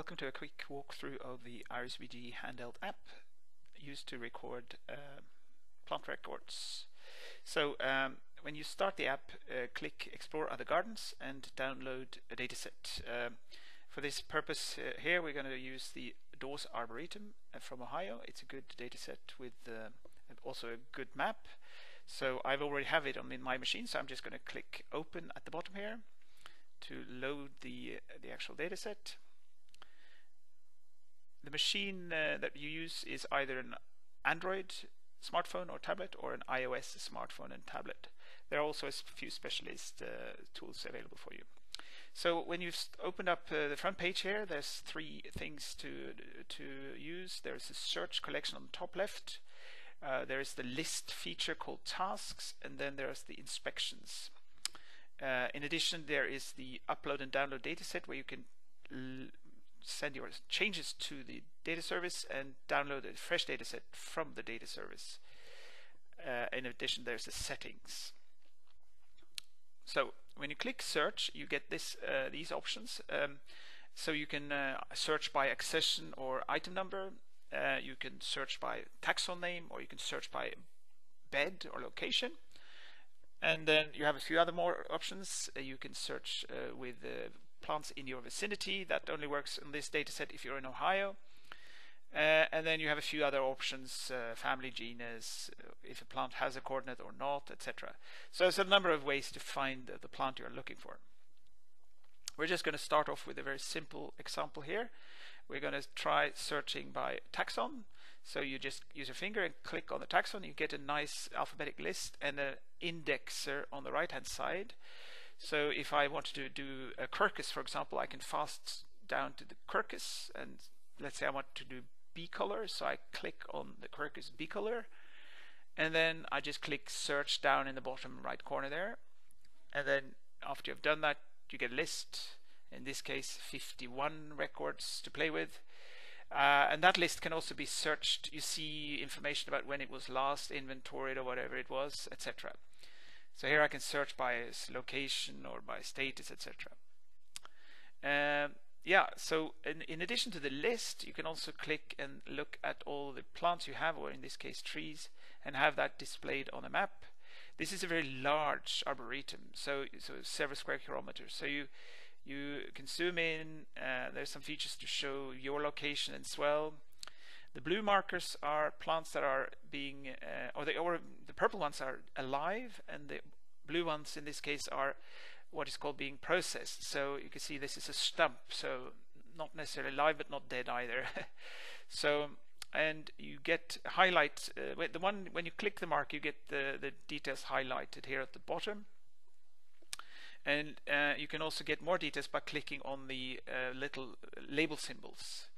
Welcome to a quick walkthrough of the IrisBG handheld app used to record uh, plant records. So um, when you start the app, uh, click Explore Other Gardens and download a dataset. Um, for this purpose uh, here we're going to use the Dawes Arboretum uh, from Ohio. It's a good dataset with uh, also a good map. So I've already have it on my machine, so I'm just going to click Open at the bottom here to load the, uh, the actual dataset the machine uh, that you use is either an Android smartphone or tablet or an iOS smartphone and tablet. There are also a few specialist uh, tools available for you. So when you've opened up uh, the front page here, there's three things to to use. There's a search collection on the top left. Uh, there is the list feature called tasks, and then there's the inspections. Uh, in addition, there is the upload and download dataset where you can send your changes to the data service and download a fresh dataset from the data service. Uh, in addition, there's the settings. So when you click search, you get this uh, these options. Um, so you can uh, search by accession or item number. Uh, you can search by taxon name, or you can search by bed or location. And then you have a few other more options. Uh, you can search uh, with plants in your vicinity. That only works in this dataset if you're in Ohio. Uh, and then you have a few other options, uh, family genus, uh, if a plant has a coordinate or not, etc. So there's a number of ways to find the plant you're looking for. We're just going to start off with a very simple example here. We're going to try searching by taxon. So you just use your finger and click on the taxon. You get a nice alphabetic list and an indexer on the right hand side. So if I want to do a Quercus, for example, I can fast down to the Quercus, and let's say I want to do bicolor, so I click on the Quercus bicolor, and then I just click search down in the bottom right corner there, and then after you've done that, you get a list. In this case, 51 records to play with. Uh, and that list can also be searched. You see information about when it was last inventoried or whatever it was, etc. So here I can search by location or by status, etc. Um, yeah, so in, in, addition to the list, you can also click and look at all the plants you have, or in this case trees, and have that displayed on a map. This is a very large arboretum, so so several square kilometers. So you you can zoom in. Uh, there's some features to show your location as well. The blue markers are plants that are being, uh, or, the, or the purple ones are alive, and the blue ones in this case are what is called being processed. So you can see this is a stump, so not necessarily live, but not dead either. so and you get highlight uh, the one when you click the mark, you get the the details highlighted here at the bottom. And uh, you can also get more details by clicking on the uh, little label symbols.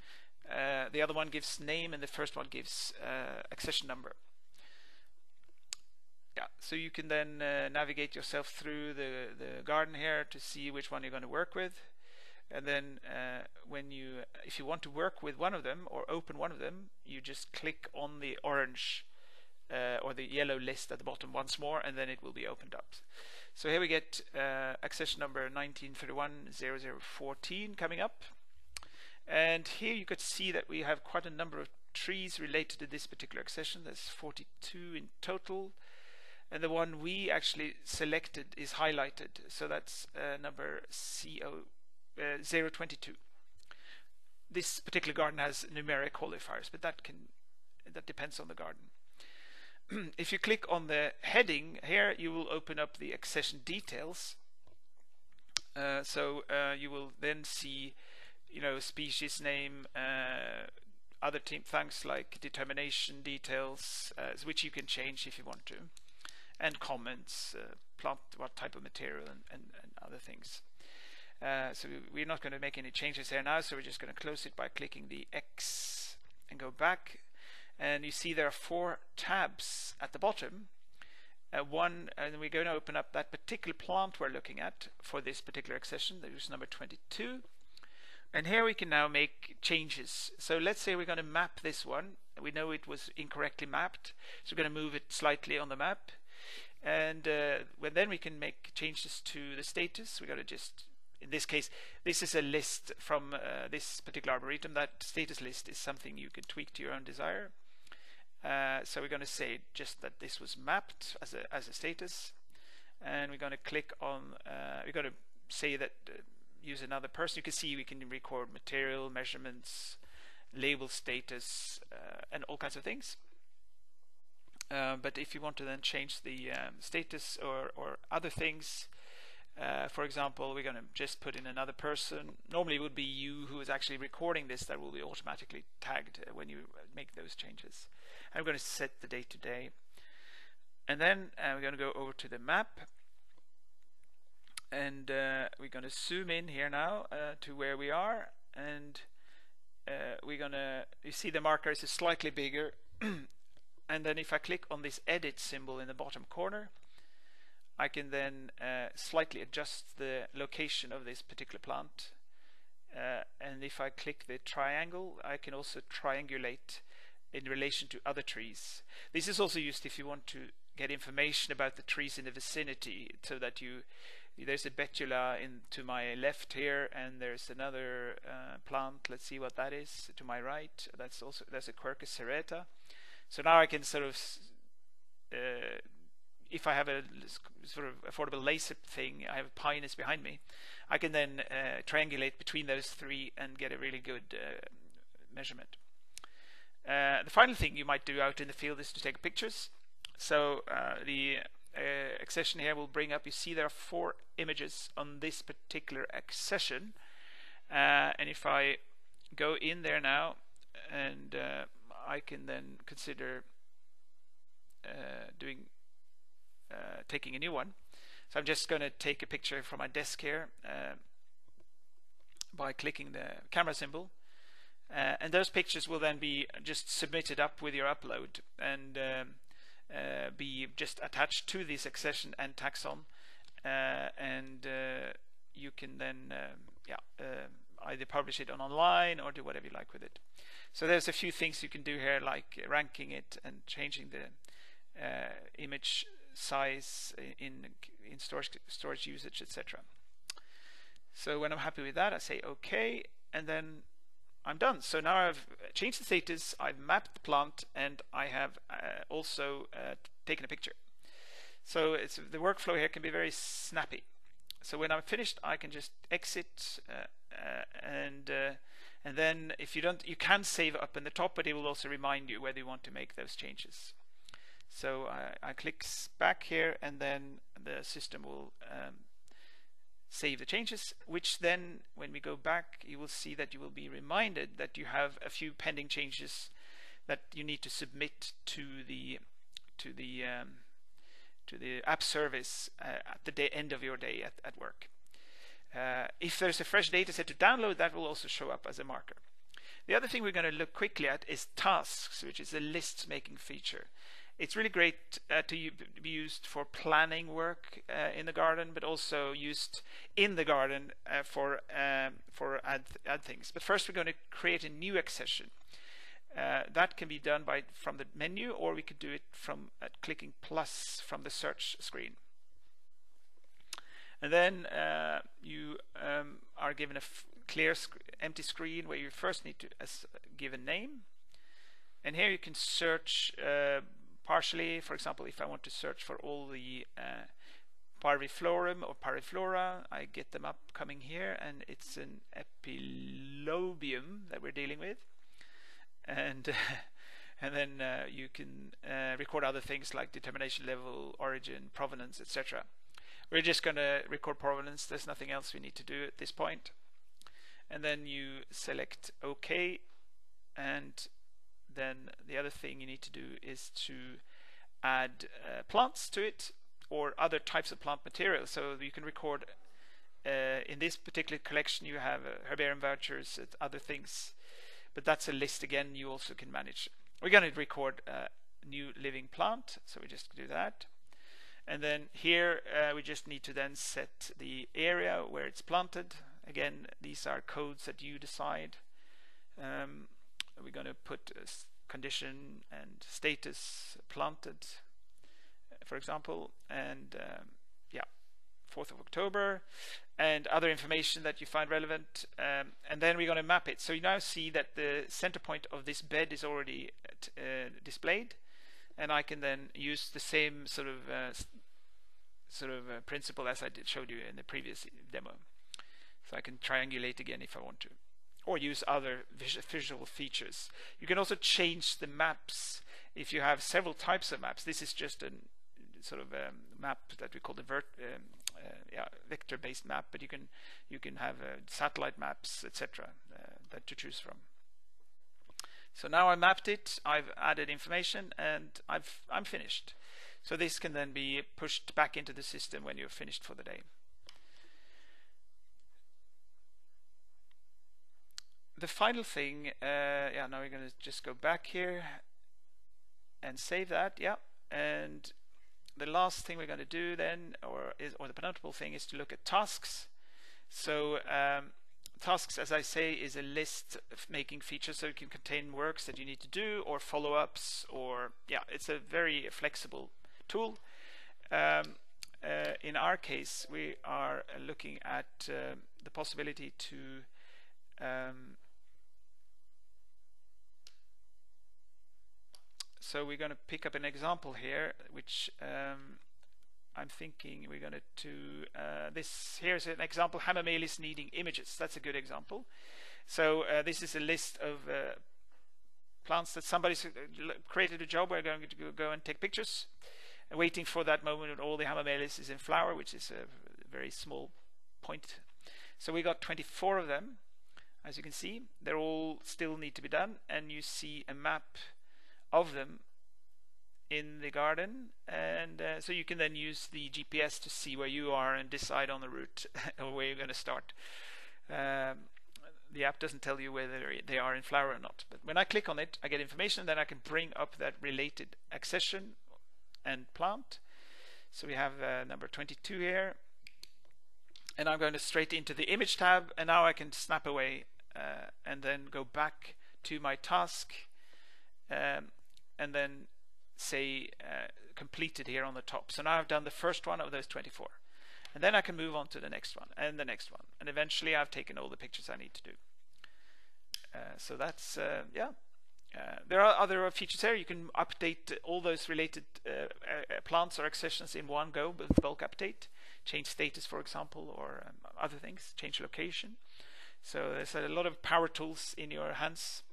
Uh, the other one gives name and the first one gives uh, accession number. Yeah, so you can then uh, navigate yourself through the, the garden here to see which one you're going to work with. And then uh, when you, if you want to work with one of them or open one of them, you just click on the orange uh, or the yellow list at the bottom once more and then it will be opened up. So here we get accession number 1931-0014 coming up. And here you could see that we have quite a number of trees related to this particular accession. There's 42 in total. And the one we actually selected is highlighted. So that's uh, number CO uh, 022. This particular garden has numeric qualifiers, but that can that depends on the garden. if you click on the heading here, you will open up the accession details. Uh, so uh, you will then see you know, species name, uh, other team things like determination details, uh, which you can change if you want to, and comments, uh, plant what type of material, and, and, and other things. Uh, so we're not going to make any changes here now, so we're just going to close it by clicking the X and go back. And you see there are four tabs at the bottom. Uh, one, and we're going to open up that particular plant we're looking at for this particular accession, that is number 22. And here we can now make changes. So let's say we're going to map this one. We know it was incorrectly mapped, so we're going to move it slightly on the map. And uh, well, then we can make changes to the status. We're going to just in this case, this is a list from uh, this particular arboretum. That status list is something you can tweak to your own desire. Uh, so we're going to say just that this was mapped as a, as a status. And we're going to click on, uh, we're going to say that uh, use another person. You can see we can record material, measurements, label status, uh, and all kinds of things. Uh, but if you want to then change the um, status or, or other things, uh, for example, we're going to just put in another person. Normally, it would be you who is actually recording this that will be automatically tagged uh, when you make those changes. I'm going to set the date today. And then uh, we're going to go over to the map. And uh, we're going to zoom in here now uh, to where we are. And uh, we're going to, you see the marker is slightly bigger. and then if I click on this edit symbol in the bottom corner, I can then uh, slightly adjust the location of this particular plant. Uh, and if I click the triangle, I can also triangulate in relation to other trees. This is also used if you want to get information about the trees in the vicinity so that you there's a betula in to my left here and there's another uh, plant let's see what that is to my right that's also there's a quercus serrata so now I can sort of uh, if I have a sort of affordable laser thing, I have a Pinus behind me, I can then uh, triangulate between those three and get a really good uh, measurement. Uh, the final thing you might do out in the field is to take pictures. So uh, the uh, accession here will bring up, you see there are four images on this particular accession. Uh, and if I go in there now and I can then consider doing uh, taking a new one. So I'm just going to take a picture from my desk here uh, by clicking the camera symbol. Uh, and those pictures will then be just submitted up with your upload and um, uh, be just attached to this accession and taxon. Uh, and uh, you can then um, yeah, either publish it on online or do whatever you like with it. So there's a few things you can do here like ranking it and changing the image size in in storage storage usage etc so when I'm happy with that I say okay and then I'm done. So now I've changed the status I've mapped the plant and I have uh, also uh, taken a picture. So it's the workflow here can be very snappy. So when I'm finished I can just exit uh, uh and uh, and then if you don't you can save up in the top but it will also remind you whether you want to make those changes. So I, I click back here and then the system will um, save the changes, which then when we go back, you will see that you will be reminded that you have a few pending changes that you need to submit to the to the um, to the app service uh, at the day, end of your day at, at work. Uh, if there's a fresh data set to download, that will also show up as a marker. The other thing we're going to look quickly at is tasks, which is a list making feature. It's really great uh, to be used for planning work uh, in the garden, but also used in the garden uh, for um, for add add things. But first, we're going to create a new accession. Uh, that can be done by from the menu, or we could do it from uh, clicking plus from the search screen. And then uh, you um, are given a clear sc empty screen where you first need to give a name. And here you can search partially. For example, if I want to search for all the uh, parviflorum or parviflora, I get them up coming here, and it's an epilobium that we're dealing with. And and then uh, you can uh, record other things like determination level, origin, provenance, etc. We're just going to record provenance. There's nothing else we need to do at this point. And then you select OK, and then the other thing you need to do is to add uh, plants to it or other types of plant material. So you can record uh, in this particular collection you have uh, herbarium vouchers and other things but that's a list again you also can manage. We're going to record a new living plant so we just do that and then here uh, we just need to then set the area where it's planted again these are codes that you decide um, we're going to put condition and status planted for example? And um, yeah 4th of October and other information that you find relevant um, and then we're going to map it. So you now see that the center point of this bed is already uh, displayed and I can then use the same sort of uh, sort of uh, principle as I did showed you in the previous demo. So I can triangulate again if I want to or use other visual features you can also change the maps if you have several types of maps this is just a sort of a map that we call the vert, um, uh, yeah, vector-based map, but you can you can have uh, satellite maps, etc., uh, that to choose from. So now I mapped it, I've added information, and I've I'm finished. So this can then be pushed back into the system when you're finished for the day. The final thing, uh, yeah, now we're going to just go back here and save that, yeah, and the last thing we're going to do then, or is, or the penultimate thing, is to look at tasks. So um, tasks, as I say, is a list of making features, so it can contain works that you need to do, or follow-ups, or yeah, it's a very flexible tool. Um, uh, in our case, we are looking at uh, the possibility to um, so we're going to pick up an example here which um, I'm thinking we're going to uh, this here's an example Hamamelis needing images. That's a good example. So uh, this is a list of uh, plants that somebody's uh, created a job. We're going to go and take pictures. Waiting for that moment when all the Hamamelis is in flower which is a very small point. So we got 24 of them. As you can see they all still need to be done. And you see a map of them in the garden and uh, so you can then use the GPS to see where you are and decide on the route or where you're going to start. Um, the app doesn't tell you whether they are in flower or not but when I click on it I get information then I can bring up that related accession and plant so we have uh, number 22 here and I'm going to straight into the image tab and now I can snap away uh, and then go back to my task um, and then say uh, completed here on the top. So now I've done the first one of those 24. And then I can move on to the next one and the next one. And eventually I've taken all the pictures I need to do. Uh, so that's, uh, yeah. Uh, there are other features here. You can update all those related uh, uh, plants or accessions in one go with bulk update. Change status, for example, or um, other things. Change location. So there's a lot of power tools in your hands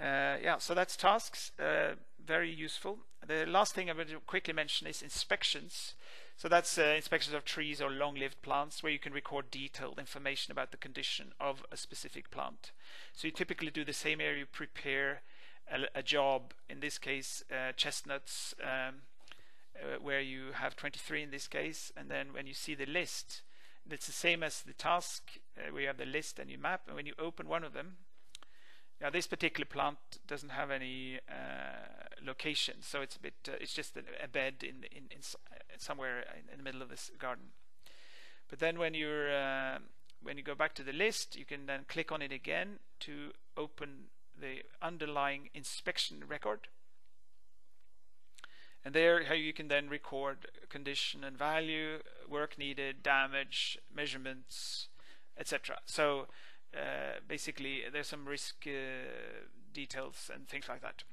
yeah, so that's tasks, uh, very useful. The last thing I to quickly mention is inspections. So that's uh, inspections of trees or long-lived plants where you can record detailed information about the condition of a specific plant. So you typically do the same area you prepare a, a job, in this case uh, chestnuts, um, uh, where you have 23 in this case, and then when you see the list, it's the same as the task, uh, where you have the list and you map, and when you open one of them, now this particular plant doesn't have any uh, location, so it's a bit. Uh, it's just a, bed in, in, in somewhere in, in, the middle of this garden. But then when you're uh, when you go back to the list, you can then click on it again to open the underlying inspection record. And there how you can then record condition and value, work needed, damage, measurements, etc. So uh, basically there's some risk uh, details and things like that.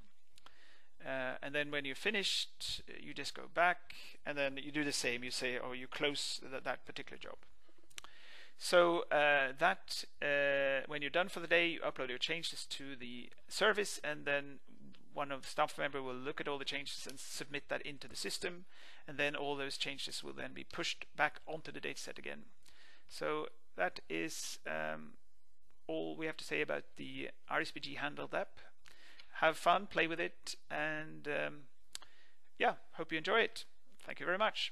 Uh, and then when you're finished, you just go back and then you do the same. You say, oh, you close th that particular job. So uh, that uh, when you're done for the day, you upload your changes to the service, and then one of the staff member will look at all the changes and submit that into the system, and then all those changes will then be pushed back onto the dataset again. So that is um, all we have to say about the IrisBG handheld app. Have fun, play with it, and um, yeah, hope you enjoy it. Thank you very much.